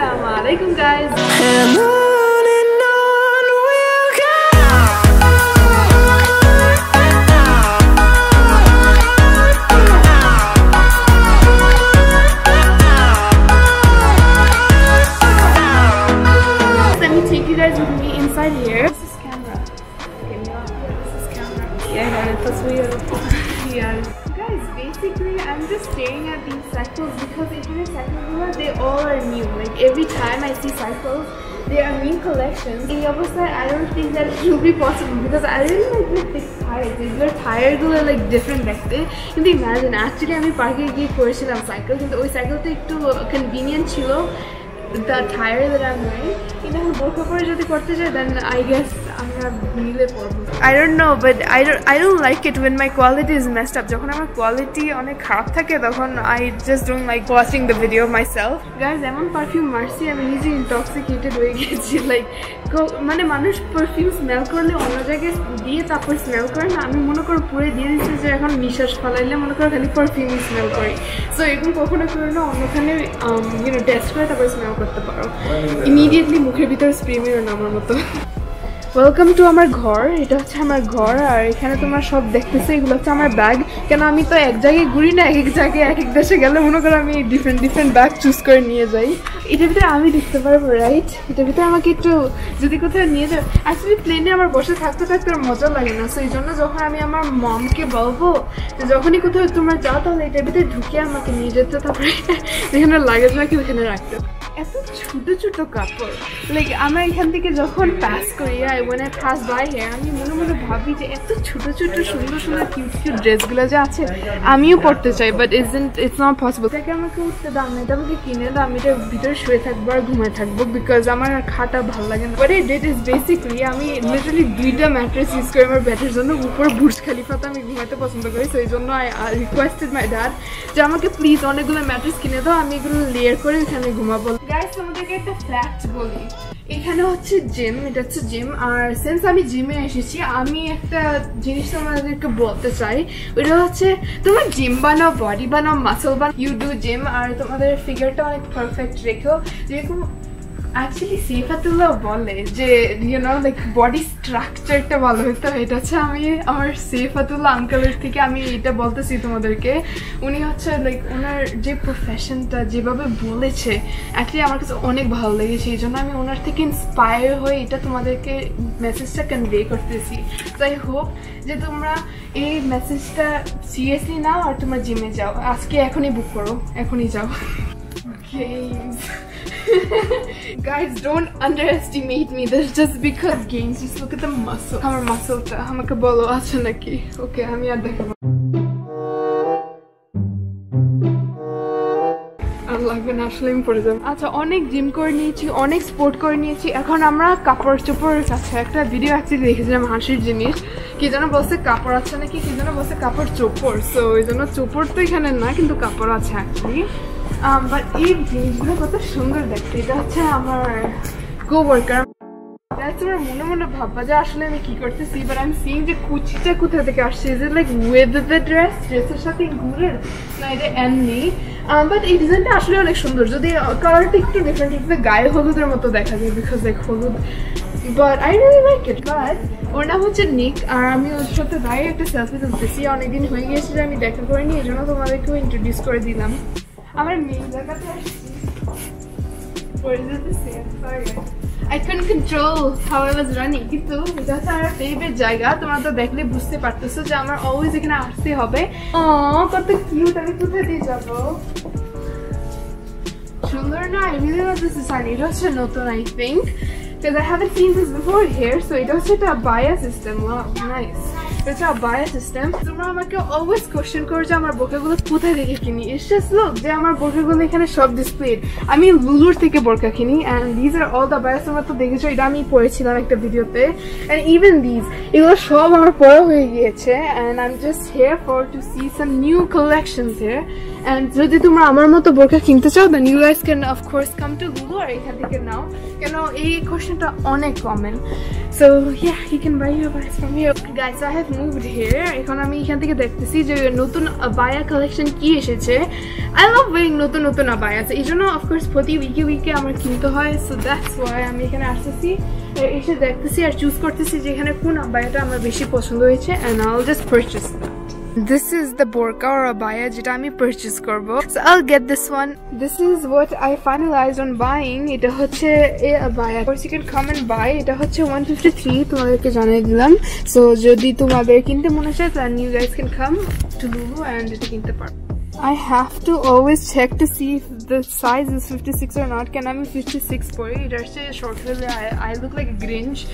Assalamualaikum guys. Hello. take you guys with me inside here. This is camera. This is camera. Yeah, that's weird. yeah Guys, basically, I'm just staring at these cycles because internet cycles, they all are new. Like every time I see cycles, they are new collections. In Yabasai, I don't think that it will be possible because I really like the thick tires. এগুলোর টায়ারগুলো like different দেখতে কিন্তু imagine actually আমি পার্কে গিয়ে করেছিলাম cycle কিন্তু ওই সাইকেলটা একটু কনভিনিয়েন্ট ছিল the tire that I'm wearing. কিন্তু এখন বোরখা পরে যদি করতে চাই then I guess আমরা মিলে পরবো। I don't know but I don't I don't like it when my quality is messed up. যখন আমার কোয়ালিটি অনেক খারাপ থাকে তখন I just don't like watching the video myself. Guys এমন পারফিউম মারছি আমি নিজে ইনটক্সিকেটেড হয়ে গেছি লাইক মানে মানুষ পারফিউম স্মেল করলে অন্য জায়গায় দিয়ে তারপর স্মেল করে না। আমি মনে করো পুরো দিয়ে দিচ্ছি যে এখন নিঃশ্বাস ফলাইলে মনে করো খালি পারফিউমই স্মেল করি। সো এরকম কখনো করে না অন্যখানে ইউনো টেস্ট করে তারপর স্মেল করতে পারো। ইমিডিয়েটলি মুখের ভিতরে স্প্রে মেরো না আমার মতো। ওয়েলকাম টু আমার ঘর এটা হচ্ছে আমার ঘর আর এখানে তোমরা সব দেখতেছো এগুলো হচ্ছে আমার ব্যাগ কেন আমি তো এক জায়গায় ঘুরি না এক এক জায়গায় এক এক দেশে গেলে মনে করো আমি ডিফারেন্ট ডিফারেন্ট ব্যাগ চুজ করে নিয়ে যাই। এটার ভিতরে আমি দেখতে পারব রাইট এটার ভিতরে আমাকে একটু যদি কোথাও নিয়ে যাও। অ্যাকচুয়ালি প্লেনে আমার বসে থাকতে থাকতে মজা লাগে না সো এই জন্য যখন আমি আমার মমকে বলব যে যখনই কোথাও তোমরা যাও তাহলে এটার ভিতরে ঢুকে আমাকে নিয়ে যেতে তারপরে যেখানে লাগেজ রাখি ওখানে রাখতে এত ছোট ছোট কাপড়। লাইক এখান থেকে যখন পাস করি when I pass by hey আমি মনে মনে ভাবি যে এত ছোট ছোট, সুন্দর সুন্দর কিউট কিউট ড্রেসগুলো যে আছে, আমিও পড়তে চাই but isn't it's not possible এটাকে আমাকে উঠতে দাম না এটা আমাকে কিনে দাও, আমি এটার ভিতরে শুয়ে থাকব আর ঘুমায় থাকব বিকজ আমার খাটা ভালো লাগে না। বাট এই ডেট ইজ বেসিকলি আমি লিটারালি দুইটা ম্যাট্রেস ইউজ করি আমার ব্যাটের জন্য, উপর বুর্জ খালিফাতে আমি ঘুমাতে পছন্দ করি সেই জন্য আই রিকোয়েস্টেড মাই ড্যাড যে আমাকে প্লিজ অনেকগুলো ম্যাট্রেস কিনে দাও, আমি এগুলো লেয়ার করে এখানে ঘুমাবো। গাইস তোমাদেরকে একটা ফ্ল্যাট বলি। এখানে হচ্ছে জিম এটা হচ্ছে জিম আর সেন্স আমি জিমে এসেছি, আমি একটা জিনিস তোমাদেরকে বলতে চাই। ওইটা হচ্ছে, তোমার জিম বানাও বডি বানাও মাসল বানাও ইউ ডু জিম আর তোমাদের ফিগারটা অনেক পারফেক্ট রেখো। যেরকম অ্যাকচুয়ালি সেফাতুল্লাহ বলে যে ইউনো লাইক বডি স্ট্রাকচারটা ভালো হতো এটা হচ্ছে আমি আমার সেফাতুল্লাহ আঙ্কেলের থেকে আমি এটা বলতেছি তোমাদেরকে। উনি হচ্ছে লাইক ওনার যে প্রফেশনটা যেভাবে বলেছে অ্যাকচুয়ালি আমার কাছে অনেক ভালো লেগেছে। এই জন্য আমি ওনার থেকে ইন্সপায়ার হয়ে এটা তোমাদেরকে মেসেজটা কনভে করতেছি। তো আই হোপ যে তোমরা এই মেসেজটা সিরিয়াসলি নাও আর তোমরা জিমে যাও। আজকে এখনই বুক করো। এখনই যাও। Games. Guys, don't underestimate me. That's just because games. Just look at the muscle. আমার মাসলটা আমাকে বলো আছে নাকি ওকে আমি আর দেখাবো লাগবে না আসলে আমি পড়ে যাব আচ্ছা অনেক জিম করে নিয়েছি অনেক স্পোর্ট করে নিয়েছি এখন আমরা কাপড় চোপড়ের কাছে একটা ভিডিও অ্যাকচুয়ালি দেখেছিলাম হাসির জিনিস কি যেন বলছে কাপড় আছে নাকি কি যেন বলছে কাপড় চোপড় সো ওই জন্য চোপড় তো এখানে না কিন্তু কাপড় আছে অ্যাকচুয়ালি বাট এই জিনিসগুলো কত সুন্দর দেখতে। এটা হচ্ছে আমার গো ওয়ার্কার তোমার মনে মনে ভাববা যে আসলে আমি কি করতেছি বাট আমি সিং যে কুচিটা কোথা থেকে আসছে। Is it like with the dress ড্রেসের সাথে ঘুরে না এটা এমনি। বাট এই ডিজাইনটা আসলে অনেক সুন্দর। যদি কালারটা একটু ডিফারেন্ট একটু গায়ে হলুদের মতো দেখা যায় বিকজ লাইক হলুদ। But I really like it but ওর নাম হচ্ছে নিক আর আমি ওর সাথে দাঁড়িয়ে একটা সেলফি তুলতেছি। অনেকদিন হয়ে গিয়েছিল, আমি দেখা করিনি এই জন্য তোমাদেরকেও ইন্ট্রোডিউস করে দিলাম। আমার মেন জায়গাতে আসছি I couldn't control how I was running, কিন্তু এটা হচ্ছে জায়গা। তোমরা তো দেখলে, বুঝতে পারতেছো যে আমার অলওয়েজ এখানে আসতে হবে। ও কত কিউট আমি কোথায় দিয়ে যাব? সুন্দর না? এটা হচ্ছে নতুন, I think because I haven't seen this before here, so এটা হচ্ছে একটা বায়া সিস্টেম wow, nice. এটা বায়া সিস্টেম তোমরা আমাকে অলওয়েজ কোশ্চেন করো যে আমার বোরকাগুলো কোথায় থেকে কিনি। ইটস জাস্ট লুক যে আমার বোরকাগুলো এখানে সব ডিসপ্লেড আমি লুলুর থেকে বোরকা কিনি and these are all the buys তোমরা তো দেখেছ, এটা আমি পড়েছিলাম একটা ভিডিওতে অ্যান্ড ইভেন দিজ এগুলো সব আমার পড়া হয়ে গিয়েছে I am just here for to see some new collections here and যদি তোমরা আমার মতো বোরকা কিনতে চাও then you guys can of course come to Lulu আর এখান থেকে নাও। কেন, এই কোশ্চেনটা অনেক common so yeah you can buy your buys from here guys I have moved here এখন আমি এখান থেকে দেখতেছি যে নতুন বায়া কালেকশন কি এসেছে। আই লাভ ওয়েরিং নতুন নতুন আবায়া আছে এই জন্য অফকোর্স প্রতি উইকে উইকে আমার কিনতে হয়। সো দ্যাটস ওয়াই আমি এখানে আসতেছি। এসে দেখতেছি আর চুজ করতেছি যে এখানে কোন আবায়াটা আমার বেশি পছন্দ হয়েছে। And I just purchase This is the burqa or abaya যেটা আমি purchase করব so I'll get this one this is what I finalized on buying এটা হচ্ছে এই abaya of course you can come and buy এটা হচ্ছে 153 তোমাদেরকে জানিয়ে দিলাম so যদি তোমাদের কিনতে মনে চায় then you guys can come to Lulu and এটা কিনতে পারো I have to always check to see if the size is 56 or not. Can I be 56 for it? It's short I, I look like a Grinch.